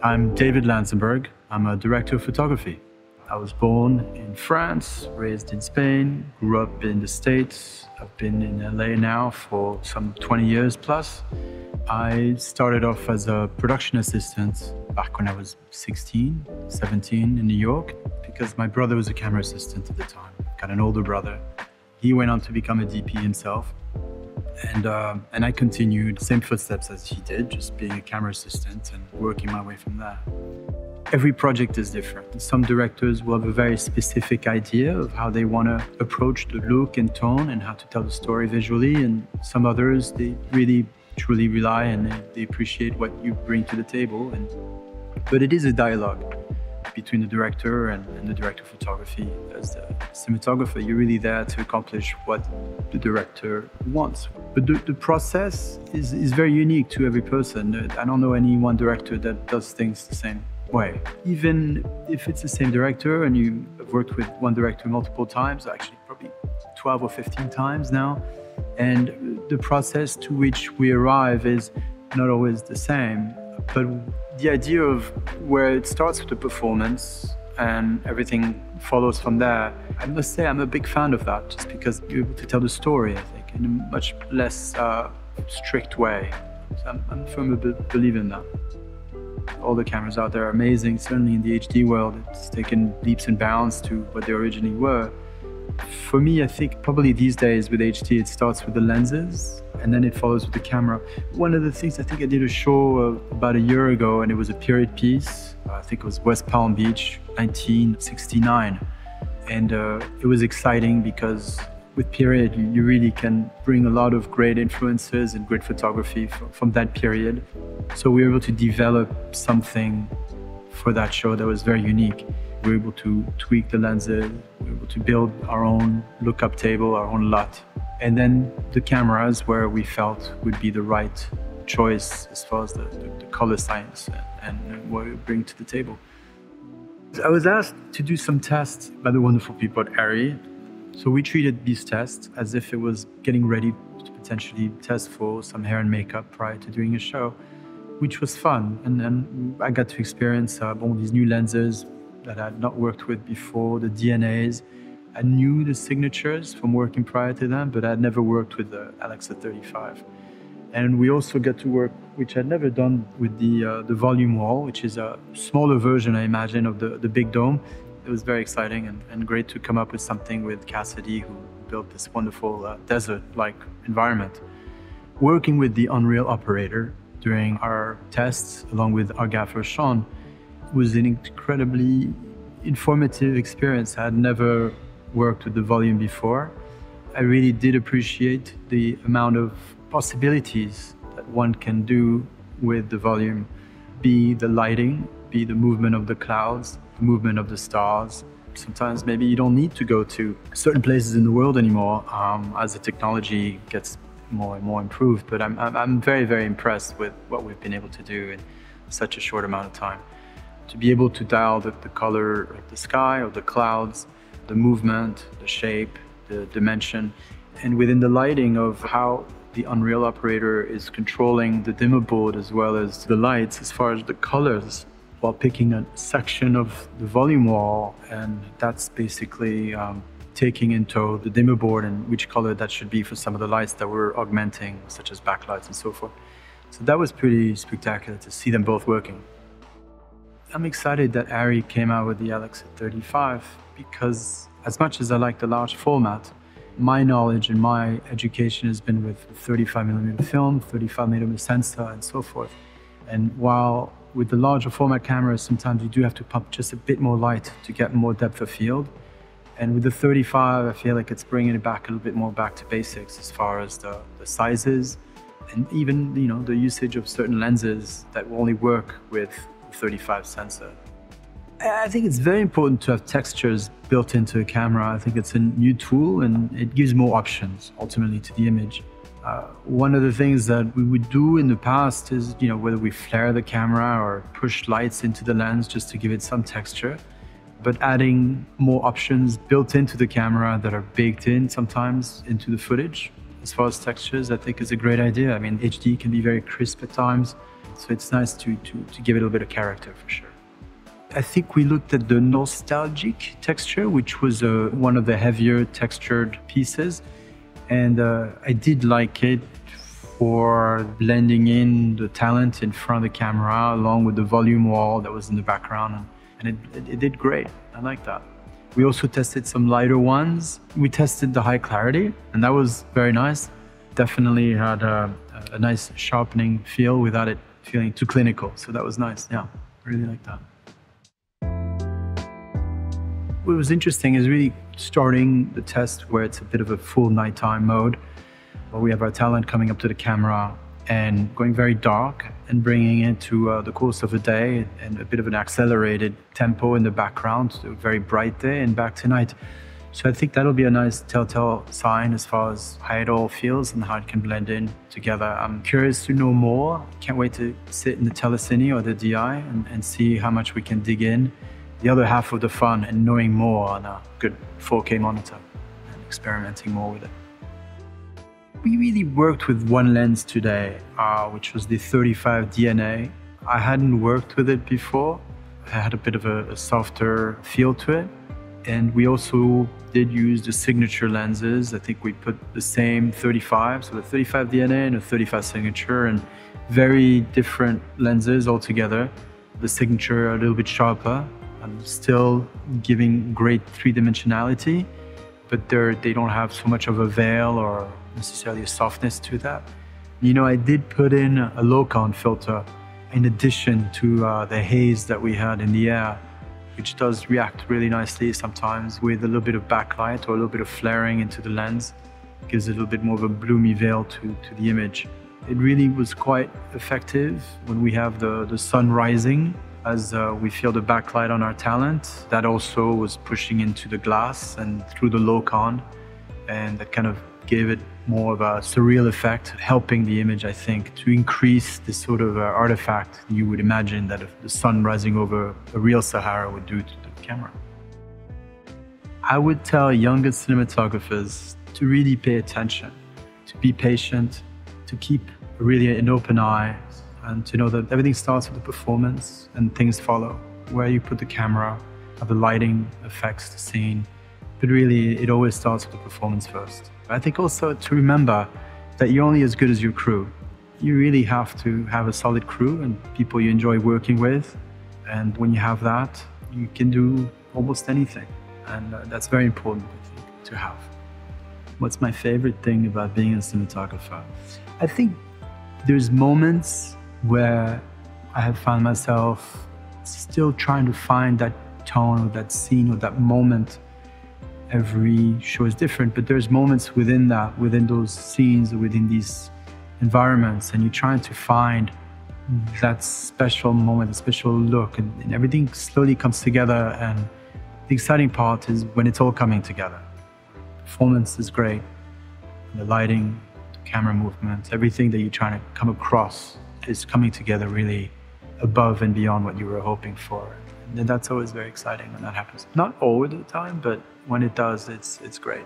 I'm David Lanzenberg. I'm a director of photography. I was born in France, raised in Spain, grew up in the States. I've been in LA now for some 20 years plus. I started off as a production assistant back when I was 16, 17 in New York because my brother was a camera assistant at the time. Got an older brother. He went on to become a DP himself. And, uh, and I continued the same footsteps as he did, just being a camera assistant and working my way from there. Every project is different. Some directors will have a very specific idea of how they want to approach the look and tone and how to tell the story visually. And some others, they really truly rely and they appreciate what you bring to the table. And, but it is a dialogue between the director and, and the director of photography. As the cinematographer, you're really there to accomplish what the director wants. But the, the process is, is very unique to every person. I don't know any one director that does things the same way. Even if it's the same director and you have worked with one director multiple times, actually probably 12 or 15 times now, and the process to which we arrive is not always the same. But the idea of where it starts with the performance and everything follows from there, I must say I'm a big fan of that just because you're able to tell the story, I think, in a much less uh, strict way. So I'm, I'm firmly believer in that. All the cameras out there are amazing. Certainly in the HD world, it's taken leaps and bounds to what they originally were. For me, I think probably these days with HD, it starts with the lenses and then it follows with the camera. One of the things I think I did a show uh, about a year ago, and it was a period piece. I think it was West Palm Beach, 1969. And uh, it was exciting because with period, you, you, really can bring a lot of great influences and great photography from, from that period. So we were able to develop something for that show that was very unique. We were able to tweak the lenses, we were able to build our own lookup table, our own LUT. And then the cameras where we felt would be the right choice as far as the, the, the color science and, and, what we bring to the table. I was asked to do some tests by the wonderful people at ARRI. So we treated these tests as if it was getting ready to potentially test for some hair and makeup prior to doing a show, which was fun. And then I got to experience uh, all these new lenses that I had not worked with before, the DNAs, I knew the signatures from working prior to them, but I'd never worked with the Alexa 35. And we also got to work, which I'd never done with the uh, the volume wall, which is a smaller version, I imagine, of the, the big dome. It was very exciting and, and great to come up with something with Cassidy, who built this wonderful uh, desert-like environment. Working with the Unreal operator during our tests, along with our gaffer Sean, was an incredibly informative experience. I had never worked with the volume before, I really did appreciate the amount of possibilities that one can do with the volume, be the lighting, be the movement of the clouds, the movement of the stars. Sometimes maybe you don't need to go to certain places in the world anymore um, as the technology gets more and more improved. But I'm, I'm very, very impressed with what we've been able to do in such a short amount of time. To be able to dial the, the color of the sky or the clouds, the movement, the shape, the dimension, and within the lighting of how the Unreal operator is controlling the dimmer board as well as the lights as far as the colors while picking a section of the volume wall and that's basically um, taking into the dimmer board and which color that should be for some of the lights that we're augmenting such as backlights and so forth. So that was pretty spectacular to see them both working. I'm excited that ARRI came out with the Alexa 35 because as much as I like the large format, my knowledge and my education has been with 35 millimeter film, 35 millimeter sensor, and so forth. And while with the larger format cameras, sometimes you do have to pump just a bit more light to get more depth of field. And with the 35, I feel like it's bringing it back a little bit more back to basics as far as the, the sizes and even you know the usage of certain lenses that will only work with 35 sensor. I think it's very important to have textures built into a camera. I think it's a new tool and it gives more options ultimately to the image. Uh, one of the things that we would do in the past is, you know, whether we flare the camera or push lights into the lens just to give it some texture, but adding more options built into the camera that are baked in sometimes into the footage as far as textures, I think is a great idea. I mean, HD can be very crisp at times So it's nice to, to, to give it a little bit of character for sure. I think we looked at the nostalgic texture, which was uh, one of the heavier textured pieces. And uh, I did like it for blending in the talent in front of the camera along with the volume wall that was in the background. And, and it, it, it did great. I like that. We also tested some lighter ones. We tested the high clarity, and that was very nice. Definitely had a, a nice sharpening feel without it feeling too clinical. So that was nice. Yeah, really like that. What was interesting is really starting the test where it's a bit of a full nighttime mode, where we have our talent coming up to the camera and going very dark and bringing it to uh, the course of a day and a bit of an accelerated tempo in the background, so very bright day and back to night. So I think that'll be a nice telltale sign as far as how it all feels and how it can blend in together. I'm curious to know more. Can't wait to sit in the telecine or the DI and, and see how much we can dig in the other half of the fun and knowing more on a good 4K monitor and experimenting more with it. We really worked with one lens today, uh, which was the 35 DNA. I hadn't worked with it before. I had a bit of a, a softer feel to it. And we also did use the signature lenses. I think we put the same 35, so the 35 DNA and a 35 signature, and very different lenses altogether. The signature a little bit sharper, I'm still giving great three-dimensionality, but they don't have so much of a veil or necessarily a softness to that. You know, I did put in a low-con filter in addition to uh, the haze that we had in the air, which does react really nicely sometimes with a little bit of backlight or a little bit of flaring into the lens. It gives a little bit more of a bloomy veil to, to the image. It really was quite effective when we have the, the sun rising as uh, we feel the backlight on our talent. That also was pushing into the glass and through the low-con, and that kind of gave it more of a surreal effect, helping the image, I think, to increase this sort of uh, artifact you would imagine that the sun rising over a real Sahara would do to the camera. I would tell younger cinematographers to really pay attention, to be patient, to keep really an open eye and to know that everything starts with the performance and things follow. Where you put the camera, how the lighting affects the scene. But really, it always starts with the performance first. I think also to remember that you're only as good as your crew. You really have to have a solid crew and people you enjoy working with. And when you have that, you can do almost anything. And uh, that's very important, I think, to have. What's my favorite thing about being a cinematographer? I think there's moments where I have found myself still trying to find that tone or that scene or that moment. Every show is different, but there's moments within that, within those scenes, within these environments, and you're trying to find that special moment, a special look, and, and everything slowly comes together. And the exciting part is when it's all coming together. Performance is great, the lighting, the camera movements, everything that you're trying to come across is coming together really above and beyond what you were hoping for. And that's always very exciting when that happens. Not all the time, but when it does, it's, it's great.